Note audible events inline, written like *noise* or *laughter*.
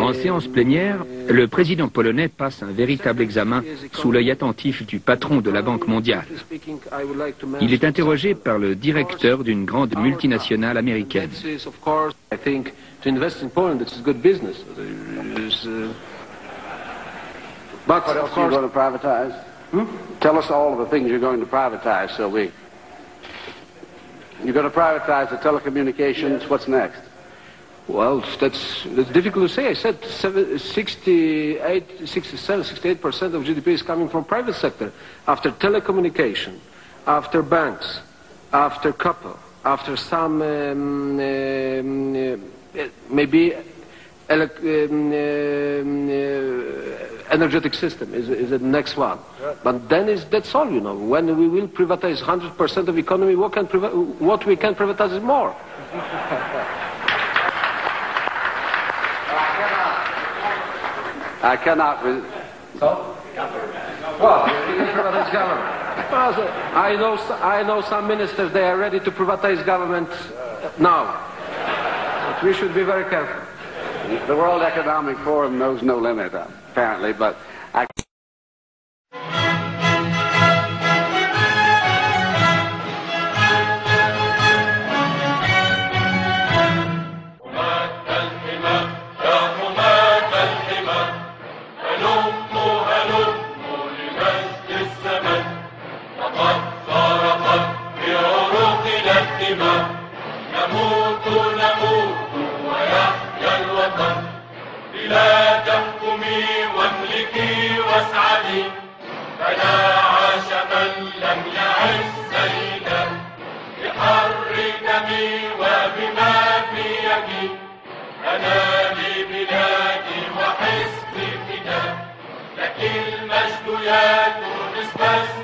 En séance plénière, le président polonais passe un véritable examen sous l'œil attentif du patron de la Banque mondiale. Il est interrogé par le directeur d'une grande multinationale américaine. You're going to privatize the telecommunications. What's next? Well, that's, that's difficult to say. I said 68, 67, 68% of GDP is coming from private sector. After telecommunication, after banks, after copper, after some um, um, uh, maybe elec- um, um, uh, energetic system is, is the next one. But then is that's all, you know. When we will privatize 100% of economy, what, can priva- what we can privatize is more. *laughs* I cannot... Re- Well, you can privatize government. Well, I know, s- I know some ministers, they are ready to privatize government uh, now. But we should be very careful. the World Economic Forum knows no limit, apparently, but نموت نموت ويحيا الوطن. بلا تحكمي واملكي واسعدي. فلا عاش من لم يعز سيدا بحر دمي وبما في يدي. أنا لبلادي وحزبي فداء لك المجد يا تونس فاستمجدي